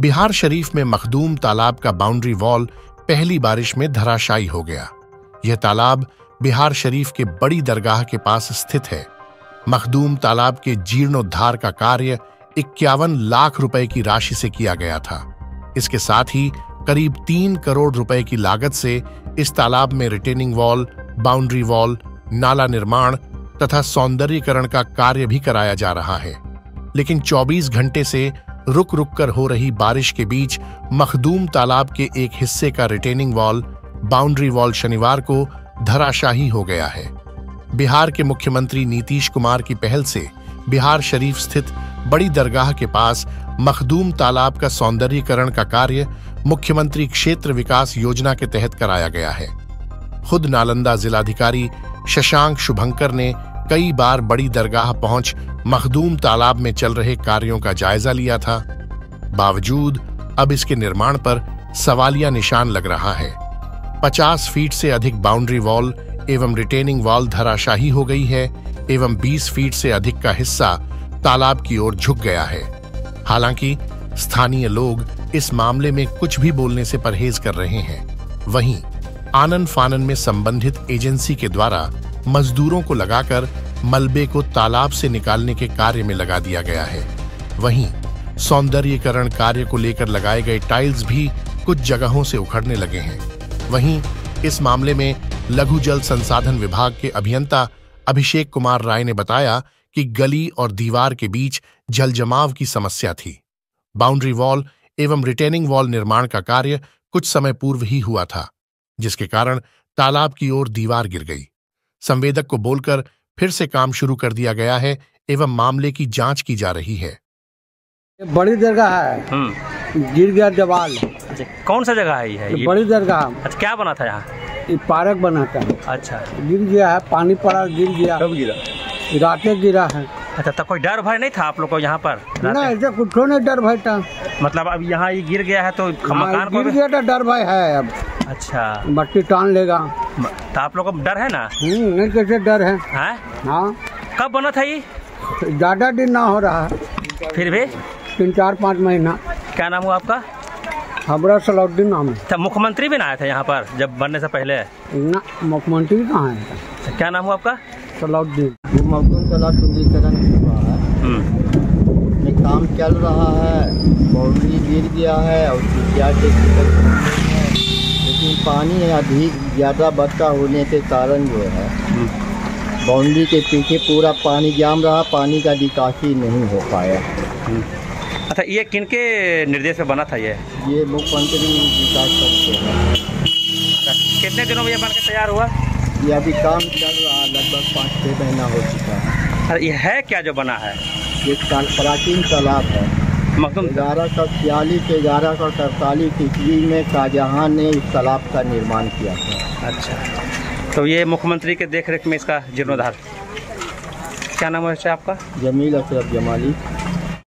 बिहार शरीफ में मखदूम तालाब का बाउंड्री वॉल पहली बारिश में धराशायी हो गया। यह तालाब बिहार शरीफ के बड़ी दरगाह के पास स्थित है। मखदूम तालाब के जीर्णोद्धार का कार्य इक्यावन लाख रुपए की राशि से किया गया था। इसके साथ ही करीब तीन करोड़ रुपए की लागत से इस तालाब में रिटेनिंग वॉल बाउंड्री वॉल नाला निर्माण तथा सौंदर्यीकरण का कार्य भी कराया जा रहा है। लेकिन 24 घंटे से रुक रुक कर हो रही बारिश के बीच मखदूम तालाब के एक हिस्से का रिटेनिंग वॉल बाउंड्री वॉल शनिवार को धराशाही हो गया है। बिहार के मुख्यमंत्री नीतीश कुमार की पहल से बिहार शरीफ स्थित बड़ी दरगाह के पास मखदूम तालाब का सौंदर्यीकरण का कार्य मुख्यमंत्री क्षेत्र विकास योजना के तहत कराया गया है। खुद नालंदा जिलाधिकारी शशांक शुभंकर ने कई बार बड़ी दरगाह पहुँच मखदूम तालाब में चल रहे कार्यों का जायजा लिया था। बावजूद, अब इसके निर्माण पर सवालिया निशान लग रहा है। 50 फीट से अधिक बाउंड्री वॉल एवं रिटेनिंग वॉल धराशाही हो गई है, एवं 20 फीट से अधिक का हिस्सा तालाब की ओर झुक गया है। हालाँकि, स्थानीय लोग इस मामले में कुछ भी बोलने से परहेज कर रहे हैं। वहीं आनन फानन में संबंधित एजेंसी के द्वारा मजदूरों को लगाकर मलबे को तालाब से निकालने के कार्य में लगा दिया गया है। वहीं सौंदर्यीकरण कार्य को लेकर लगाए गए टाइल्स भी कुछ जगहों से उखड़ने लगे हैं। वहीं इस मामले में लघु जल संसाधन विभाग के अभियंता अभिषेक कुमार राय ने बताया कि गली और दीवार के बीच जल जमाव की समस्या थी। बाउंड्री वॉल एवं रिटेनिंग वॉल निर्माण का कार्य कुछ समय पूर्व ही हुआ था, जिसके कारण तालाब की ओर दीवार गिर गई। संवेदक को बोलकर फिर से काम शुरू कर दिया गया है एवं मामले की जाँच की जा रही है। बड़ी दरगाह है। हम्म। गिर गया दीवार अच्छा कौन सा जगह है ये? बड़ी दरगाह। अच्छा क्या बना था यहाँ? पार्क बना था। अच्छा। गिर गया है पानी पड़ा गिर गया। कब गिरा? रातें गिरा है। अच्छा तब कोई डर भय नहीं था आप लोग को यहाँ पर? ना? ऐसे कुछ नहीं डर भाई था। मतलब अब यहाँ ये गिर गया है तो हाँ, मकान गिर गया तो डर भाई है अब। अच्छा। मट्टी टान लेगा। तो आप लोग को डर है ना? हम्म, नहीं कैसे डर है? हैं? हाँ। कब बना था ये? ज़्यादा दिन ना हो रहा है। फिर भी? तीन चार पाँच महीना। क्या नाम हुआ आपका? हमारा सलाउद्दीन नाम है। अच्छा मुख्यमंत्री भी ना आए थे यहाँ पर जब बनने से पहले? ना मुख्यमंत्री कहाँ है? अच्छा, क्या नाम हुआ आपका? सलाउद्दीन। मखदूम तालाब सुंदरीकरण हुआ है। हम्म। काम चल रहा है। बाउंड्री गिर गया है और उसकी क्या टेक्निकल है लेकिन पानी अधिक ज़्यादा बरसा होने के कारण जो है बाउंड्री के पीछे पूरा पानी जाम रहा पानी का निकासी नहीं हो पाया। अच्छा ये किनके निर्देश में बना था ये? ये मुख्यमंत्री विकास करते हैं अच्छा, कितने दिनों में ये बन के तैयार हुआ? ये अभी काम चल रहा लगभग पाँच छः महीना हो चुका है। अरे ये है क्या जो बना है? ये प्राचीन तालाब है। मखदूम। ग्यारह सौ छियालीस से ग्यारह सौ सड़तालीस ईस्वी में शाहजहाँ ने इस तालाब का निर्माण किया था। अच्छा। तो ये मुख्यमंत्री के देख रेख में इसका जीर्णोद्धार। क्या नाम है आपका? जमील अशरफ जमाली।